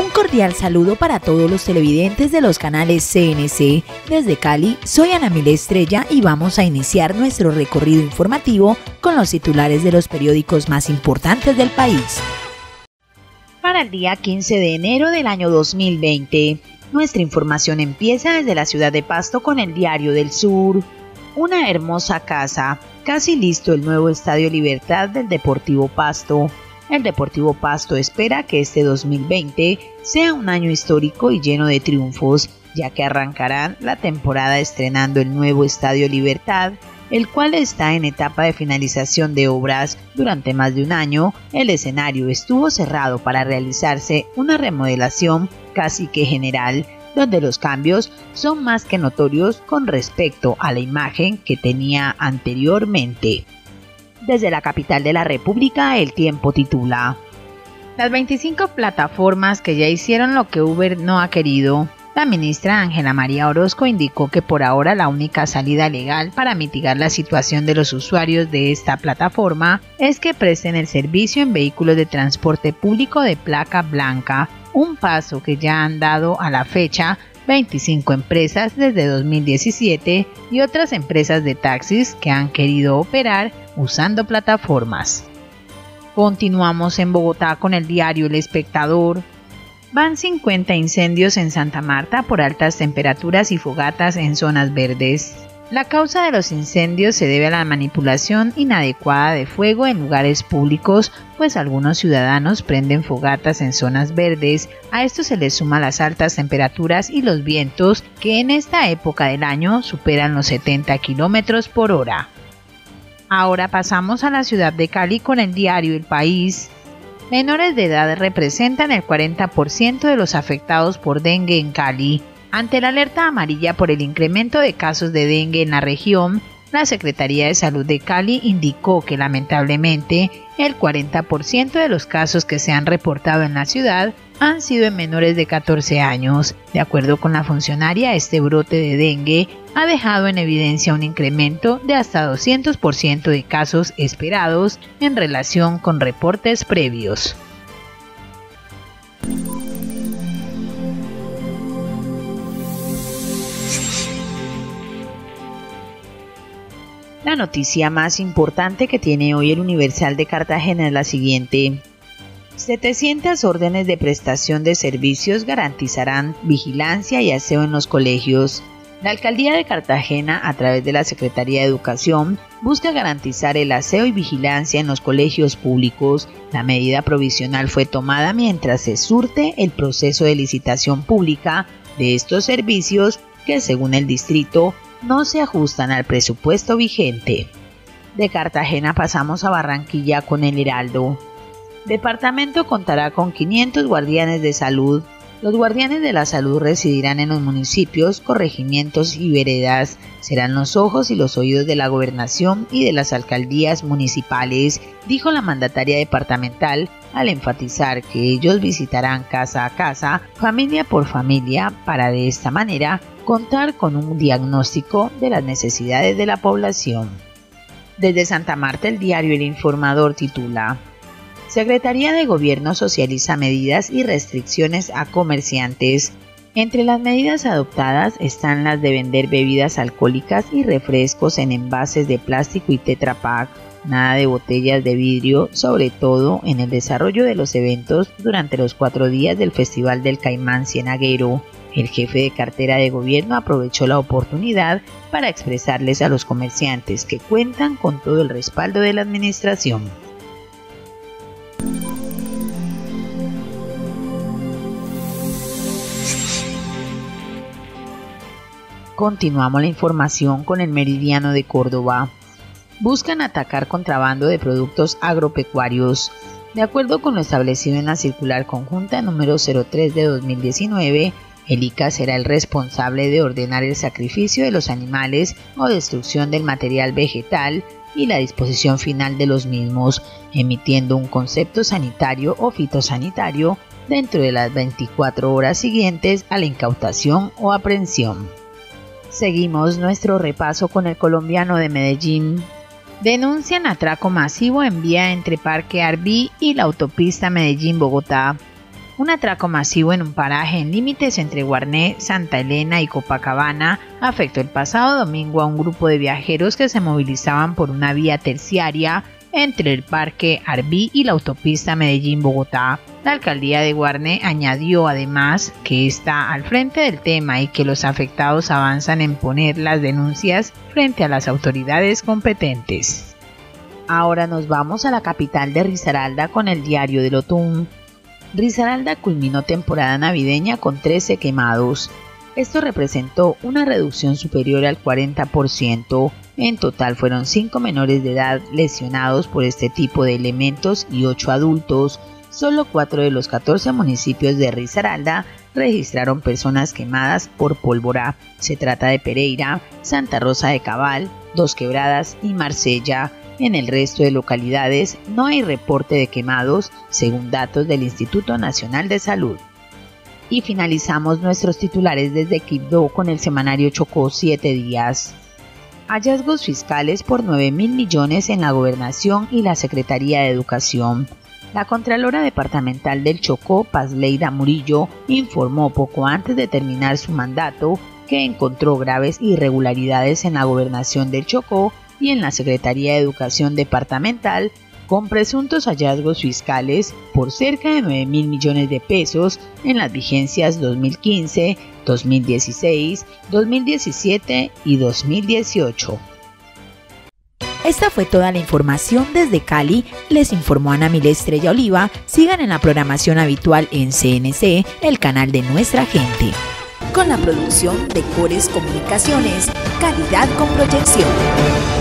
Un cordial saludo para todos los televidentes de los canales CNC. Desde Cali, soy Ana Mil Estrella y vamos a iniciar nuestro recorrido informativo con los titulares de los periódicos más importantes del país. Para el día 15 de enero del año 2020, nuestra información empieza desde la ciudad de Pasto con el Diario del Sur. Una hermosa casa, casi listo el nuevo Estadio Libertad del Deportivo Pasto el Deportivo Pasto espera que este 2020 sea un año histórico y lleno de triunfos, ya que arrancarán la temporada estrenando el nuevo Estadio Libertad, el cual está en etapa de finalización de obras. Durante más de un año, el escenario estuvo cerrado para realizarse una remodelación casi que general, donde los cambios son más que notorios con respecto a la imagen que tenía anteriormente. Desde la capital de la República, El Tiempo titula. Las 25 plataformas que ya hicieron lo que Uber no ha querido. La ministra Ángela María Orozco indicó que por ahora la única salida legal para mitigar la situación de los usuarios de esta plataforma es que presten el servicio en vehículos de transporte público de placa blanca, un paso que ya han dado a la fecha 25 empresas desde 2017 y otras empresas de taxis que han querido operar usando plataformas. Continuamos en Bogotá con el diario El Espectador. Van 50 incendios en Santa Marta por altas temperaturas y fogatas en zonas verdes. La causa de los incendios se debe a la manipulación inadecuada de fuego en lugares públicos, pues algunos ciudadanos prenden fogatas en zonas verdes. A esto se le suma las altas temperaturas y los vientos que en esta época del año superan los 70 kilómetros por hora. Ahora pasamos a la ciudad de Cali con el diario El País. Menores de edad representan el 40% de los afectados por dengue en Cali. Ante la alerta amarilla por el incremento de casos de dengue en la región, la Secretaría de Salud de Cali indicó que lamentablemente el 40% de los casos que se han reportado en la ciudad han sido en menores de 14 años. De acuerdo con la funcionaria, este brote de dengue ha dejado en evidencia un incremento de hasta 200% de casos esperados en relación con reportes previos. La noticia más importante que tiene hoy el Universal de Cartagena es la siguiente. 700 órdenes de prestación de servicios garantizarán vigilancia y aseo en los colegios. La Alcaldía de Cartagena, a través de la Secretaría de Educación, busca garantizar el aseo y vigilancia en los colegios públicos. La medida provisional fue tomada mientras se surte el proceso de licitación pública de estos servicios que, según el distrito, no se ajustan al presupuesto vigente. De Cartagena pasamos a Barranquilla con el Heraldo. Departamento contará con 500 guardianes de salud. Los guardianes de la salud residirán en los municipios, corregimientos y veredas. Serán los ojos y los oídos de la gobernación y de las alcaldías municipales, dijo la mandataria departamental al enfatizar que ellos visitarán casa a casa, familia por familia, para de esta manera contar con un diagnóstico de las necesidades de la población. Desde Santa Marta el diario El Informador titula Secretaría de Gobierno socializa medidas y restricciones a comerciantes. Entre las medidas adoptadas están las de vender bebidas alcohólicas y refrescos en envases de plástico y Tetra Pak, nada de botellas de vidrio, sobre todo en el desarrollo de los eventos durante los cuatro días del Festival del Caimán Cienaguero. El jefe de cartera de gobierno aprovechó la oportunidad para expresarles a los comerciantes que cuentan con todo el respaldo de la administración. Continuamos la información con el meridiano de Córdoba. Buscan atacar contrabando de productos agropecuarios. De acuerdo con lo establecido en la circular conjunta número 03 de 2019, el ICA será el responsable de ordenar el sacrificio de los animales o destrucción del material vegetal y la disposición final de los mismos, emitiendo un concepto sanitario o fitosanitario dentro de las 24 horas siguientes a la incautación o aprehensión. Seguimos nuestro repaso con el colombiano de Medellín. Denuncian atraco masivo en vía entre Parque Arbí y la autopista Medellín-Bogotá. Un atraco masivo en un paraje en límites entre Guarné, Santa Elena y Copacabana afectó el pasado domingo a un grupo de viajeros que se movilizaban por una vía terciaria entre el Parque Arbí y la autopista Medellín-Bogotá. La alcaldía de Guarne añadió además que está al frente del tema y que los afectados avanzan en poner las denuncias frente a las autoridades competentes. Ahora nos vamos a la capital de Risaralda con el diario del Otún. Risaralda culminó temporada navideña con 13 quemados. Esto representó una reducción superior al 40%. En total fueron 5 menores de edad lesionados por este tipo de elementos y 8 adultos. Solo 4 de los 14 municipios de Risaralda registraron personas quemadas por pólvora. Se trata de Pereira, Santa Rosa de Cabal, Dos Quebradas y Marsella. En el resto de localidades no hay reporte de quemados, según datos del Instituto Nacional de Salud. Y finalizamos nuestros titulares desde Quibdó con el semanario Chocó 7 días. Hallazgos fiscales por 9 mil millones en la Gobernación y la Secretaría de Educación. La Contralora Departamental del Chocó, Pazleida Murillo, informó poco antes de terminar su mandato que encontró graves irregularidades en la Gobernación del Chocó y en la Secretaría de Educación Departamental con presuntos hallazgos fiscales por cerca de 9 mil millones de pesos en las vigencias 2015, 2016, 2017 y 2018. Esta fue toda la información desde Cali. Les informó Ana Mil Estrella Oliva. Sigan en la programación habitual en CNC, el canal de nuestra gente. Con la producción de Cores Comunicaciones, calidad con proyección.